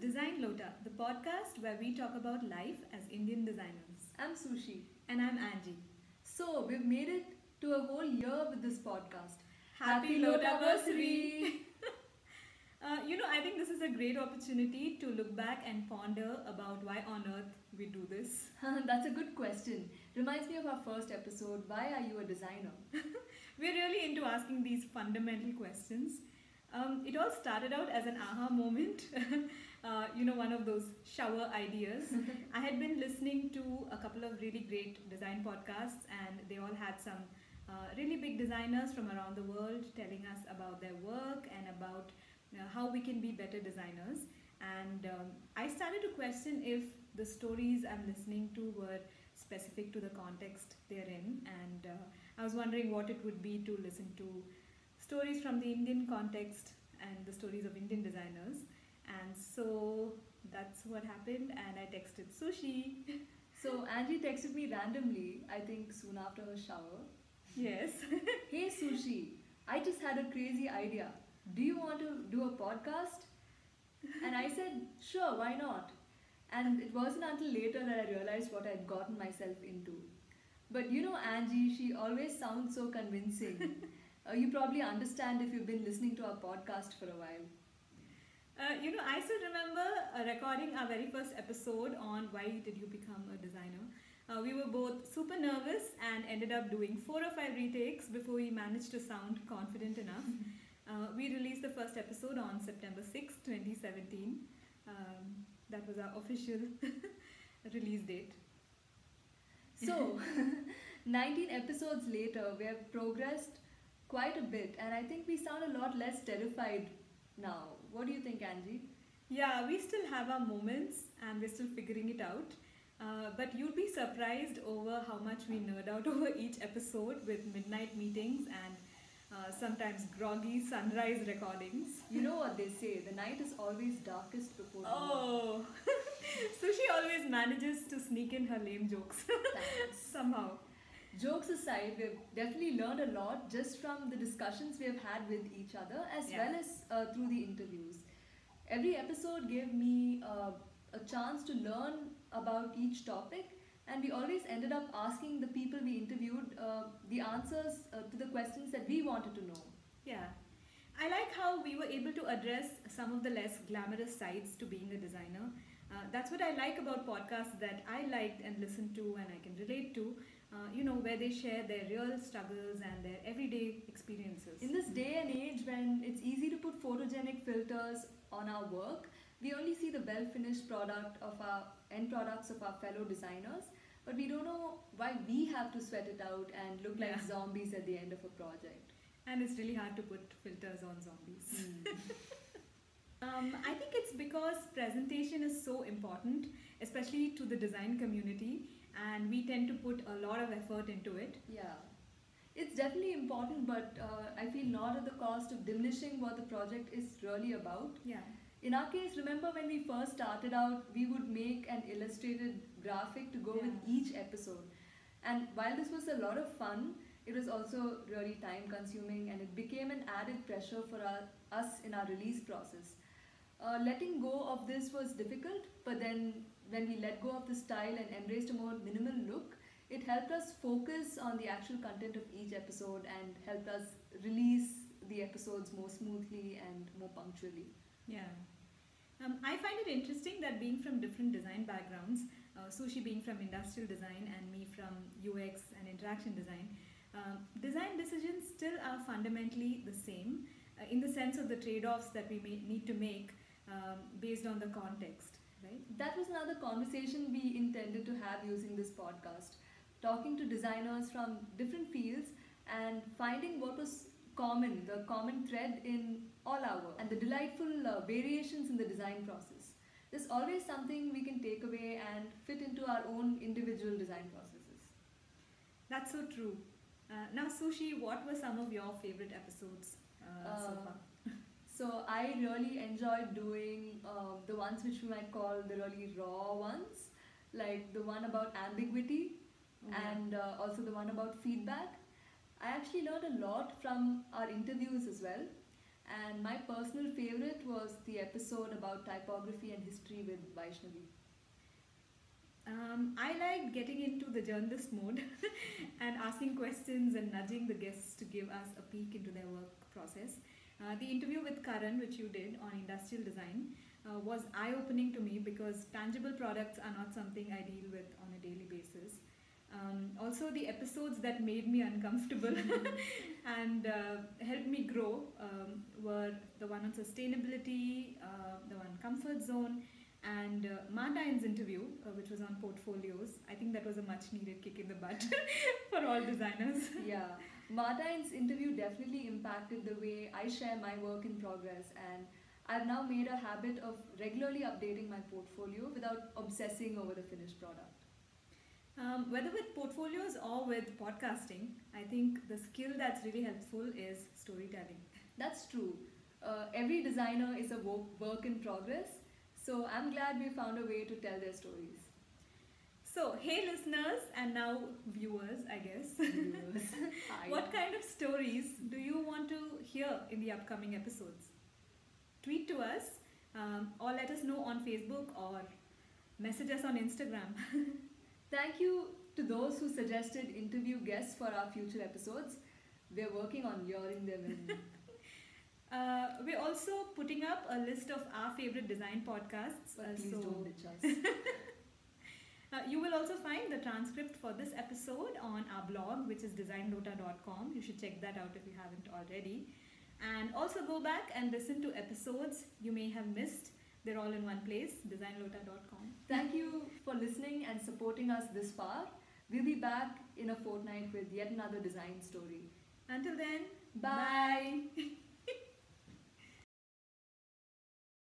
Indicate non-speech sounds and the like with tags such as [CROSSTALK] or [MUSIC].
Design Lota, the podcast where we talk about life as Indian designers. I'm Sushi. And I'm Angie. So, we've made it to a whole year with this podcast. Happy, Lotaversary! [LAUGHS] uh, you know, I think this is a great opportunity to look back and ponder about why on earth we do this. [LAUGHS] That's a good question. Reminds me of our first episode Why Are You a Designer? [LAUGHS] We're really into asking these fundamental questions. Um, it all started out as an aha moment, [LAUGHS] uh, you know, one of those shower ideas. [LAUGHS] I had been listening to a couple of really great design podcasts, and they all had some uh, really big designers from around the world telling us about their work and about uh, how we can be better designers. And um, I started to question if the stories I'm listening to were specific to the context they're in, and uh, I was wondering what it would be to listen to stories from the Indian context and the stories of Indian designers. And so that's what happened, and I texted Sushi. So, Angie texted me randomly, I think soon after her shower. Yes. [LAUGHS] hey, Sushi, I just had a crazy idea. Do you want to do a podcast? And I said, sure, why not? And it wasn't until later that I realized what I'd gotten myself into. But you know, Angie, she always sounds so convincing. [LAUGHS] uh, you probably understand if you've been listening to our podcast for a while. Uh, you know, I still remember uh, recording our very first episode on why did you become a designer. Uh, we were both super nervous and ended up doing four or five retakes before we managed to sound confident enough. [LAUGHS] Uh, we released the first episode on September 6, 2017. Um, that was our official [LAUGHS] release date. So, [LAUGHS] 19 episodes later, we have progressed quite a bit, and I think we sound a lot less terrified now. What do you think, Angie? Yeah, we still have our moments and we're still figuring it out. Uh, but you'll be surprised over how much we nerd out [LAUGHS] over each episode with midnight meetings and uh, sometimes groggy sunrise recordings. You know what they say, the night is always darkest before dawn. Oh, [LAUGHS] so she always manages to sneak in her lame jokes [LAUGHS] somehow. Jokes aside, we've definitely learned a lot just from the discussions we have had with each other as Yeah. well as uh, through the interviews. Every episode gave me uh, a chance to learn about each topic, and we always ended up asking the people we interviewed uh, the answers uh, to the questions that we wanted to know. Yeah. I like how we were able to address some of the less glamorous sides to being a designer. Uh, that's what I like about podcasts that I liked and listened to and I can relate to, uh, you know, where they share their real struggles and their everyday experiences. In this day and age when it's easy to put photogenic filters on our work, we only see the well finished product of our end products of our fellow designers, but we don't know why we have to sweat it out and look like Yeah. zombies at the end of a project. and it's really hard to put filters on zombies. [LAUGHS] Um, I think it's because presentation is so important, especially to the design community, and we tend to put a lot of effort into it. Yeah. It's definitely important, but uh, I feel not at the cost of diminishing what the project is really about. Yeah. In our case, remember when we first started out, we would make an illustrated graphic to go with each episode. And while this was a lot of fun, it was also really time consuming and it became an added pressure for our, us in our release process. Uh, letting go of this was difficult, but then when we let go of the style and embraced a more minimal look, it helped us focus on the actual content of each episode and helped us release the episodes more smoothly and more punctually. Yeah. Um, I find it interesting that being from different design backgrounds, uh, Sushi being from industrial design and me from UX and interaction design, um, design decisions still are fundamentally the same uh, in the sense of the trade offs that we may need to make um, based on the context, right? That was another conversation we intended to have using this podcast. Talking to designers from different fields and finding what was common, the common thread in all our work, and the delightful uh, variations in the design process. There's always something we can take away and fit into our own individual design processes. That's so true. Uh, now, Sushi, what were some of your favorite episodes uh, so Uh, far? So I really enjoyed doing um, the ones which we might call the really raw ones, like the one about ambiguity yeah. and uh, also the one about feedback. I actually learned a lot from our interviews as well. And my personal favorite was the episode about typography and history with Vaishnavi. Um, I liked getting into the journalist mode [LAUGHS] and asking questions and nudging the guests to give us a peek into their work process. Uh, the interview with Karan, which you did on industrial design, uh, was eye opening to me because tangible products are not something I deal with on a daily basis. Um, also, the episodes that made me uncomfortable [LAUGHS] and uh, helped me grow um, were the one on sustainability, uh, the one comfort zone, and uh, Martine's interview, uh, which was on portfolios. I think that was a much needed kick in the butt [LAUGHS] for all designers. yeah, Martine's interview definitely impacted the way I share my work in progress, and I've now made a habit of regularly updating my portfolio without obsessing over the finished product. Um, whether with portfolios or with podcasting, I think the skill that's really helpful is storytelling. That's true. Uh, every designer is a wo- work in progress, so I'm glad we found a way to tell their stories. So, hey listeners and now viewers, I guess. Viewers. [LAUGHS] Hi. what kind of stories do you want to hear in the upcoming episodes? Tweet to us um, or let us know on Facebook or message us on Instagram. [LAUGHS] Thank you to those who suggested interview guests for our future episodes. We're working on luring them in. [LAUGHS] Uh, we're also putting up a list of our favorite design podcasts. But uh, please so don't ditch us. [LAUGHS] Uh, you will also find the transcript for this episode on our blog, which is designlota.com. You should check that out if you haven't already. And also go back and listen to episodes you may have missed. They're all in one place, designlota.com. Thank you for listening and supporting us this far. We'll be back in a fortnight with yet another design story. Until then, Bye. bye. [LAUGHS]